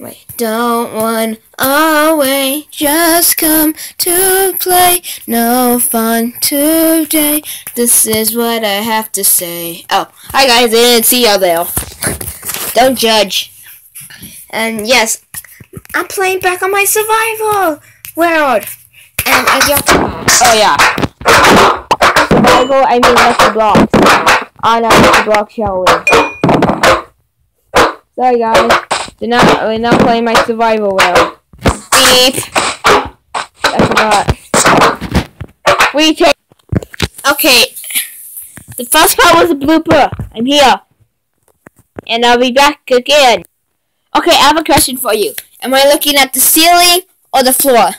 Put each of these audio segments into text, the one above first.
Wait, don't run away, just come to play. No fun today. This is what I have to say. Oh, hi guys, I didn't see y'all there. Don't judge. And yes, I'm playing back on my survival world. And I got. Oh yeah. Survival, I mean Lucky Blocks. On our Lucky Block challenge. Sorry guys. They're not, we're not playing my survival world. Beep. I forgot. We take. Okay. The first part was a blooper. I'm here. And I'll be back again. Okay, I have a question for you. Am I looking at the ceiling or the floor?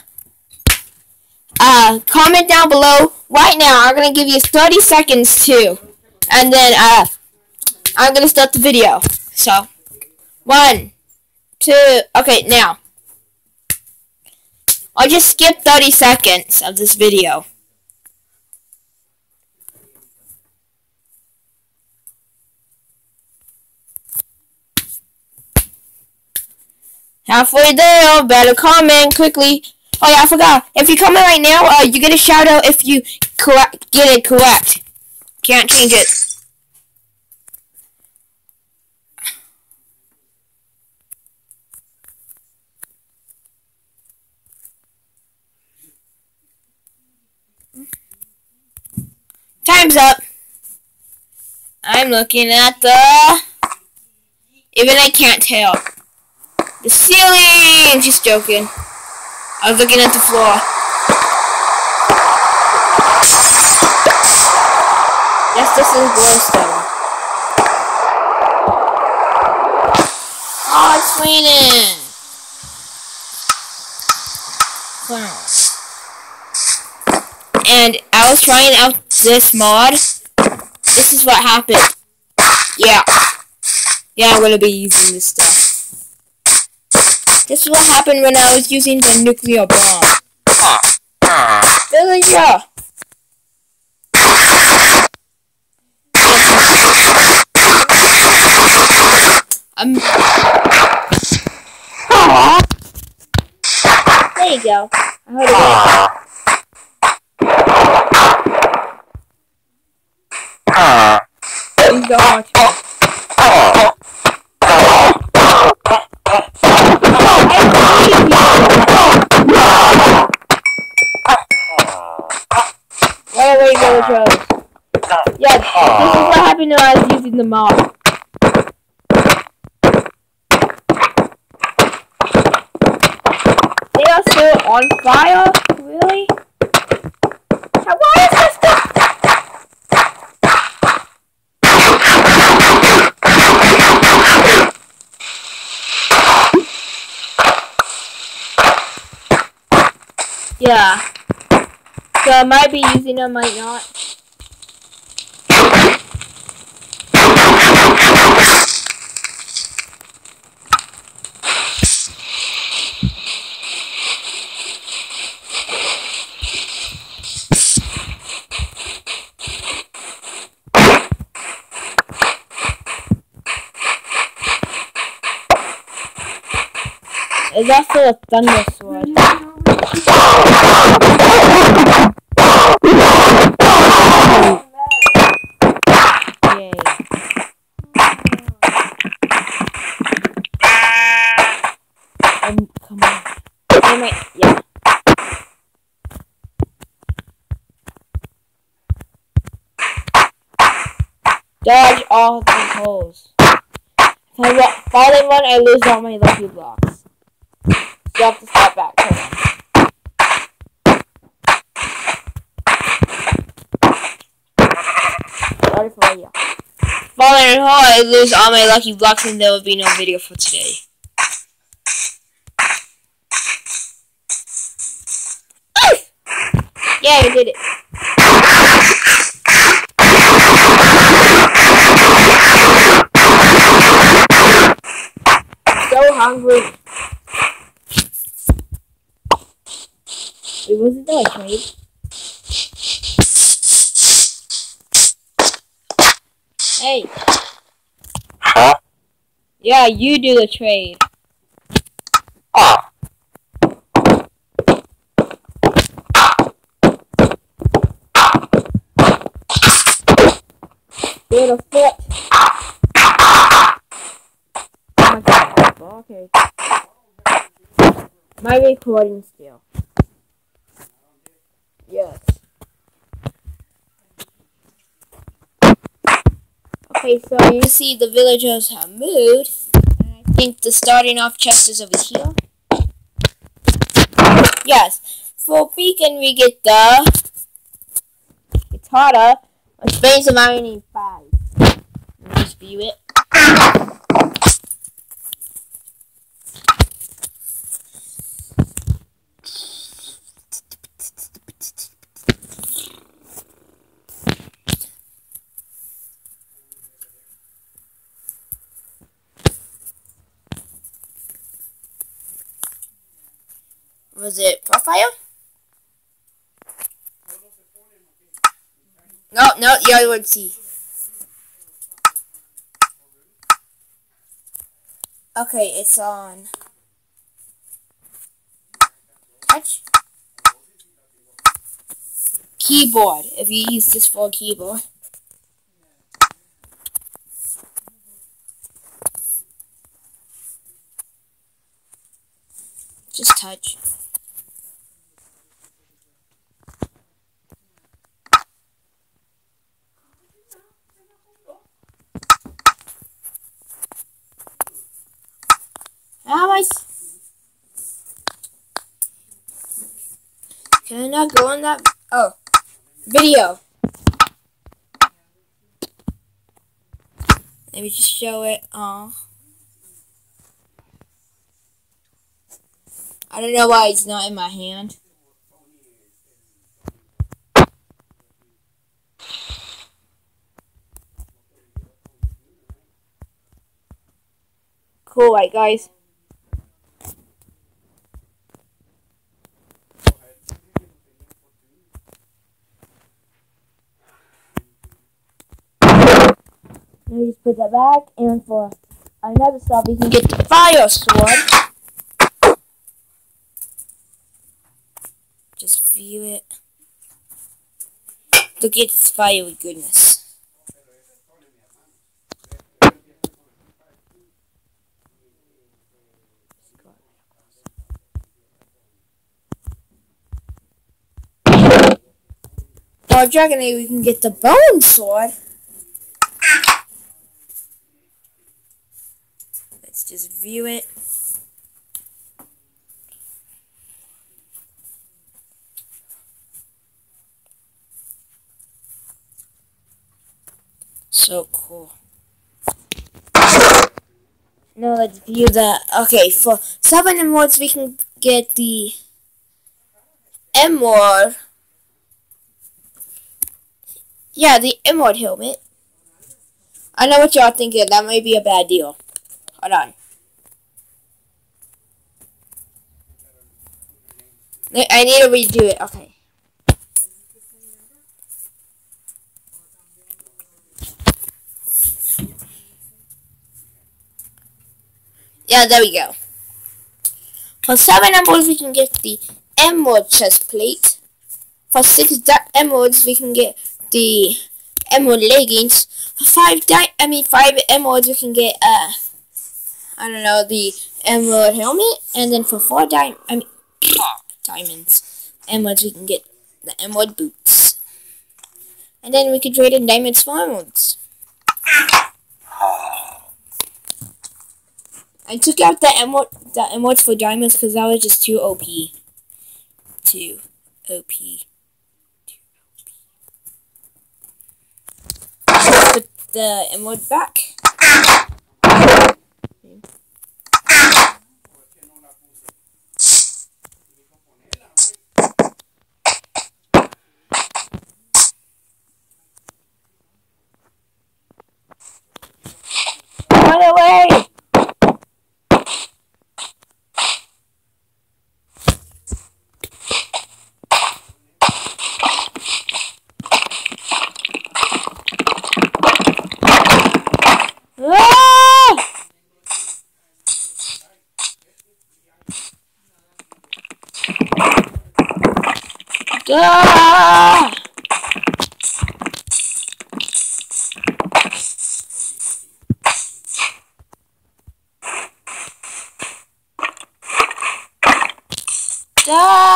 Uh, comment down below right now. I'm gonna give you 30 seconds too. And then, uh, I'm gonna start the video. So, one, okay, now. I'll just skip 30 seconds of this video. Halfway there, better comment quickly. Oh yeah, I forgot. If you comment right now, uh, you get a shout out if you correct get it correct. Can't change it. Time's up. I'm looking at the... Even I can't tell. The ceiling! Just joking. I was looking at the floor. Yes, this is glowstone. Oh, it's raining! Wow. And I was trying out this mod. This is what happened. Yeah. Yeah, I'm gonna be using this stuff. This is what happened when I was using the nuclear bomb. I'm... Um, there you go. I heard it. Please don't watch wait, Village Rose. Yeah, this is what happened when I was using the mod. They are still on fire? Really? How- Why is this still- Yeah. So I might be using them, might not. Is also a thunder sword. Yay. Um, come on. Oh my, yeah. Dodge all the holes. If I wa- fall in one, I lose all my lucky blocks. You have to step back. Sorry for you. Falling in a I lose all my lucky blocks and there will be no video for today. Yeah, you did it. So hungry. Wait, wasn't that a trade? Hey. Huh? Yeah, you do the trade. Little foot. Okay. My recording still. Yes. Okay, so you see the villagers have moved. And I think the starting off chest is over here. Yes. For beacon we get the it's harder. A space of ironing five. Just view it. Was it profile? No, no, the other one C. Okay, it's on. Touch. Keyboard, if you use this for a keyboard. Just touch. Video. Let me just show it. Oh. I don't know why it's not in my hand. Cool, right, guys? Put that back, and for another stuff, we can get the fire sword. Just view it. Look at its fiery goodness. For Dragon Egg, we can get the bone sword. Let's just view it. So cool. Now let's view the. Okay, for seven emeralds, we can get the emerald. Yeah, the emerald helmet. I know what y'all thinking. That might be a bad deal. Hold on. I need to redo it. Okay. Yeah, there we go. For 7 emeralds, we can get the emerald chest plate. For 6 emeralds, we can get the emerald leggings. For 5 di I mean 5 emeralds, we can get, uh, I don't know, the emerald helmet. And then for 4 di I mean, diamonds, emeralds, we can get the emerald boots. And then we could trade in diamonds for emeralds. I took out the emerald, the emeralds for diamonds because that was just too OP. Too OP. Too OP. Put the emerald back. Run away! Ah! Ah!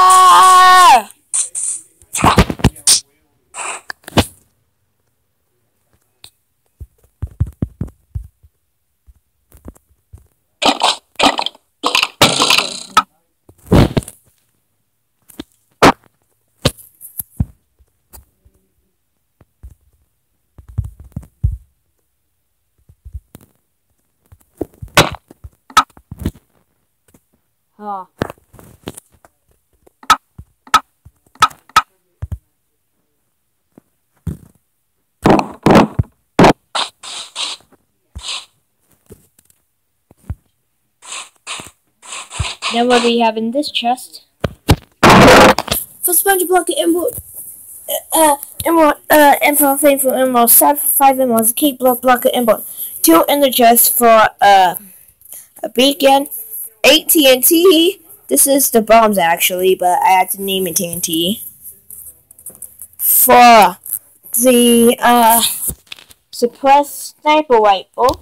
Huh. Then what do we have in this chest? For sponge block emerald, uh, emerald, uh, emerald, faithful emerald, seven, five emeralds, keep block blocker emerald, two in the chest for uh, a beacon, eight TNT. This is the bombs actually, but I had to name it TNT. For the uh, suppressed sniper rifle,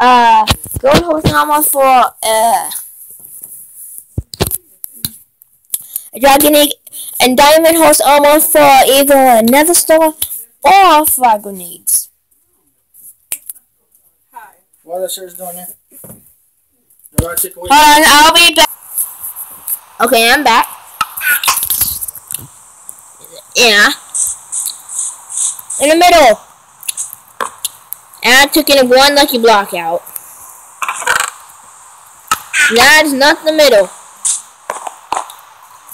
uh, gold horse armor for uh. Dragon Egg, and Diamond Horse Armor for either Nether Star or fire grenades. Hi. While the shirt's doing it, Hold on, I'll be back. Okay, I'm back. Yeah. In the middle. And I took in one lucky block out. That's not the middle.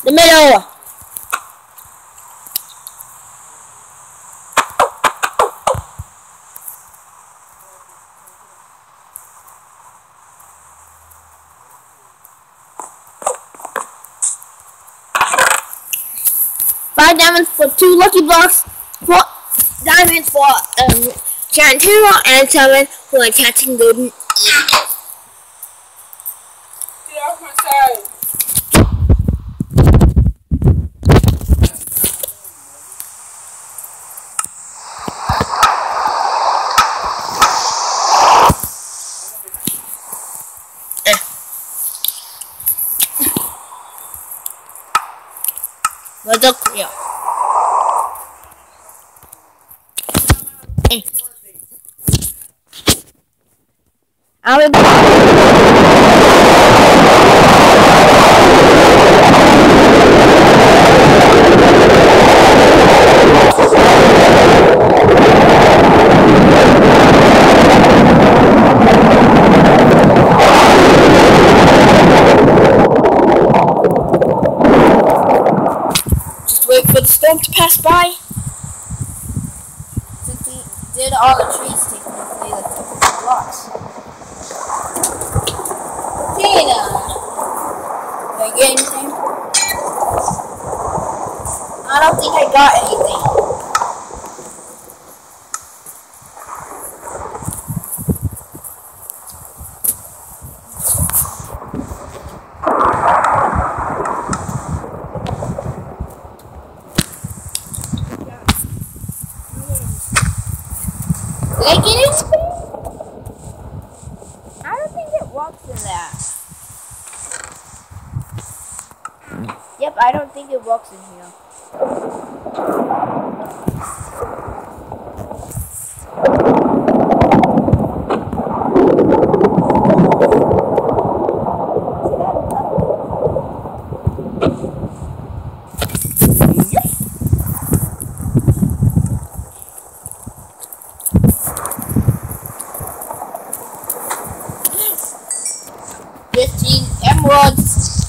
The middle. Diamonds for two lucky blocks. Four diamonds for um Chantero and seven for attaching golden eagles. Get off my side. What's up, yeah. Eh. I'll be back. Just wait for the storm to pass by. Since we did all the trees technically, like the blocks. Tina! Did I get anything? I don't think I got anything. I don't think it works in that. Yep, I don't think it works in here. Fifteen emeralds.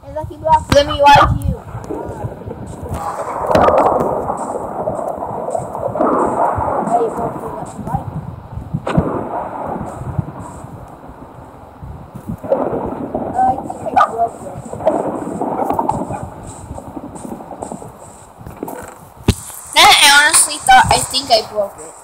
Hey, Lucky Block, let me ride you. Hey, won't you let me ride you? Uh, I think I broke this. That honestly actually thought I think I broke it.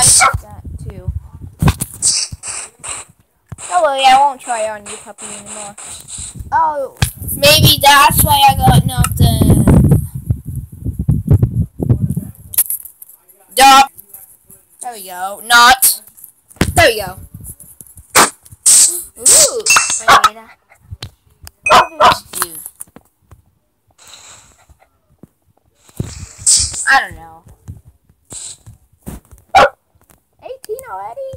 I took that too. Oh, well, yeah, I won't try on you, puppy, anymore. Oh, maybe that's why I got nothing. Duh. There we go. Not. There we go. Ooh. Wait. What did it do? I don't know. Already?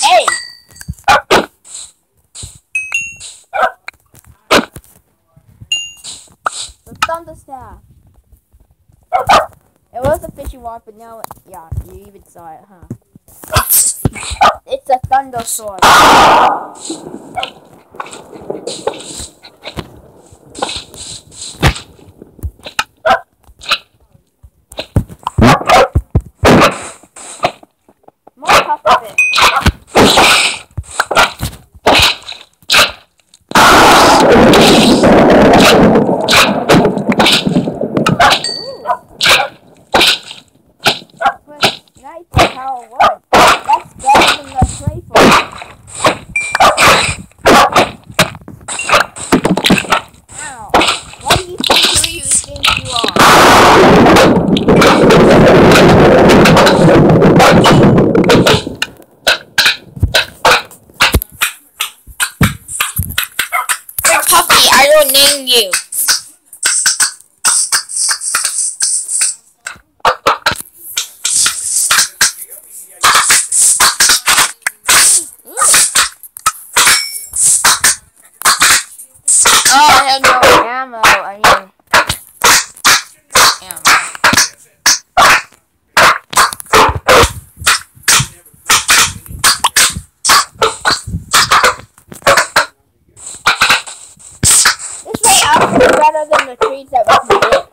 Hey! The thunder staff. It was a fishing rod, but now, yeah, you even saw it, huh? It's a thunder sword. More pufferfish. Ooh. But nice power one. That's better than the playful. Ow. What do you think who you think you are? You're puppy, I will name you. Ooh. Oh, Oh, I have no ammo. I mean, ammo. This way up is better than the trees that we can get.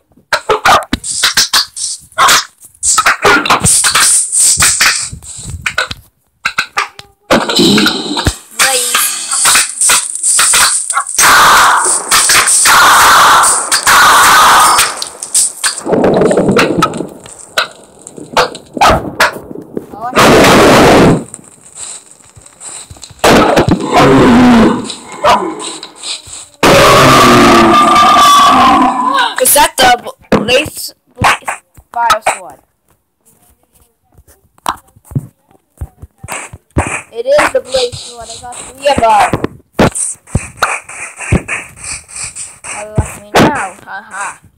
Please. the Blaze Blaze Fire Sword. It is the Blaze Sword. I got three of them. I left me now. Haha.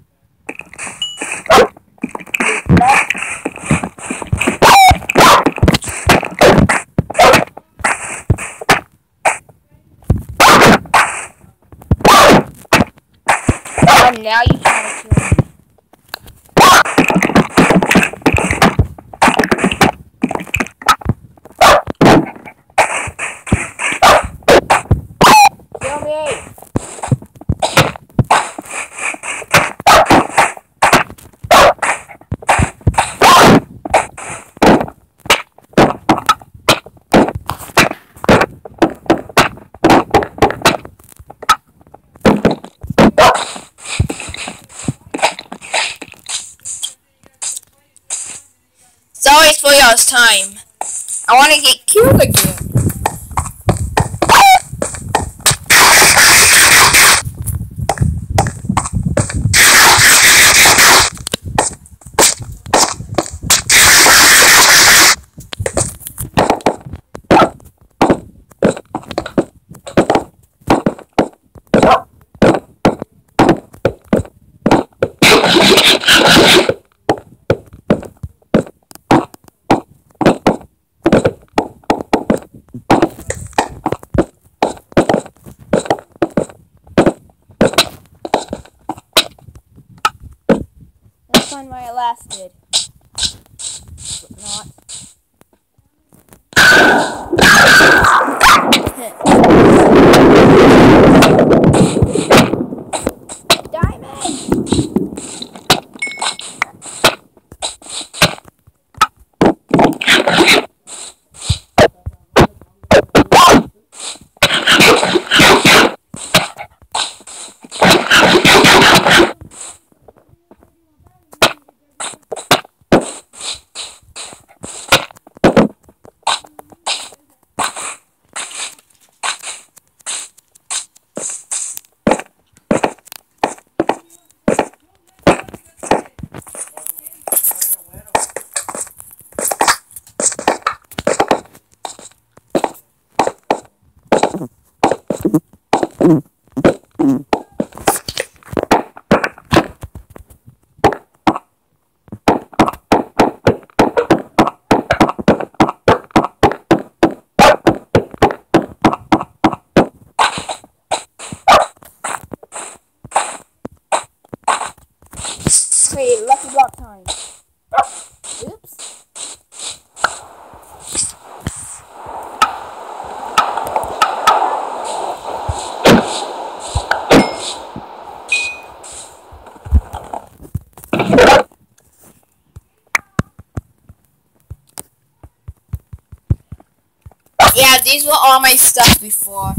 These were all my stuff before.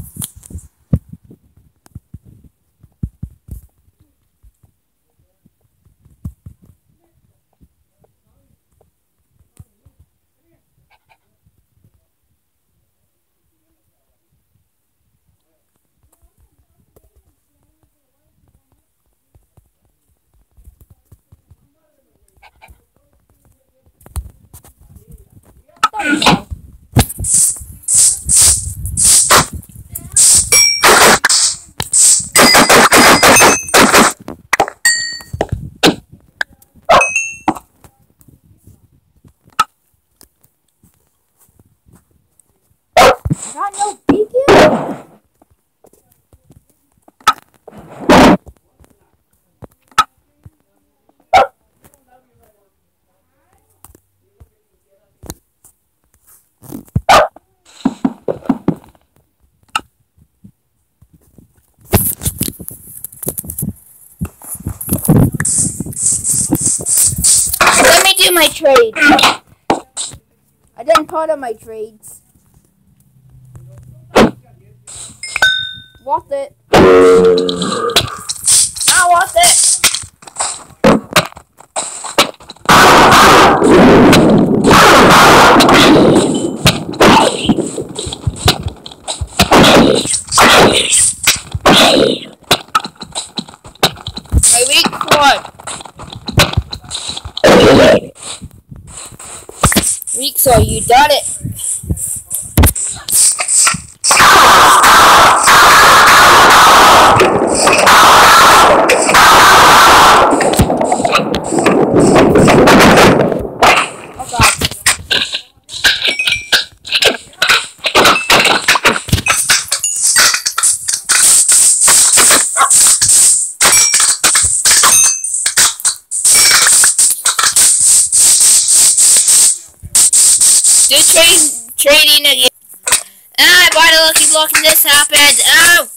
There you go. Got no beacon? Do my trade. I done part of my trades. Worth it. Not worth it. My weak sword. So you done it. Do trade trading again. Ah, I bought a lucky block and this happened? Oh!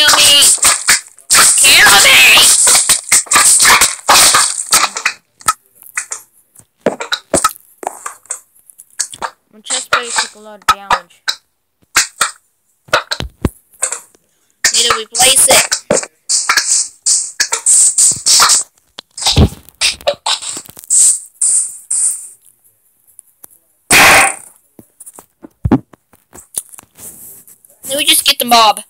Kill me. Kill me. My chest plate took a lot of damage. Need to replace it. Let me just get the mob.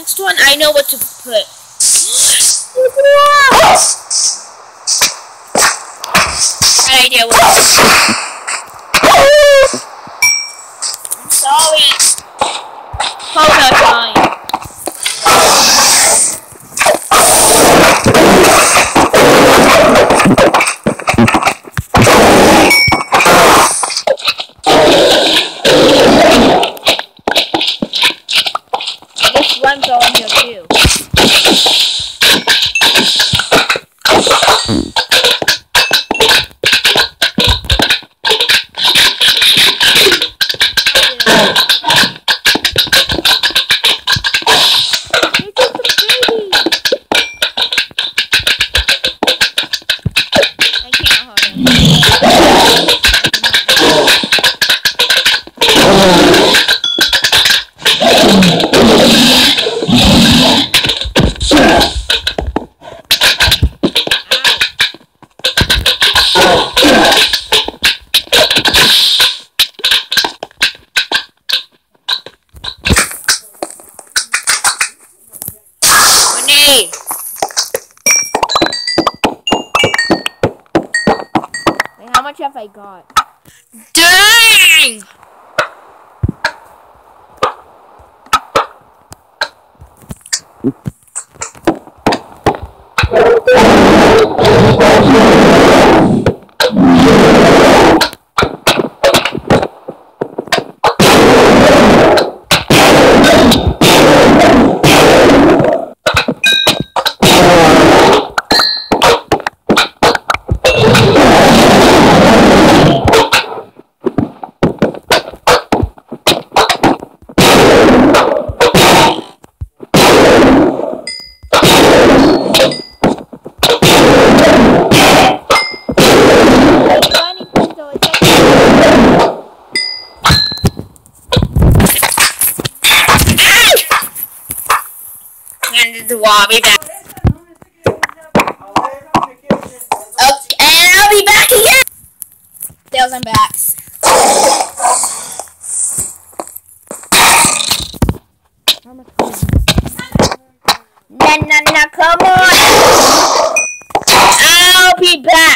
Next one, I know what to put. Bad idea. I'm sorry. Photo time. And be back!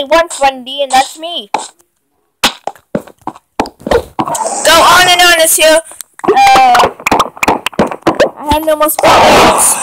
Only one friendly, and that's me. Go on and on, this here. Uh, I have no more spells.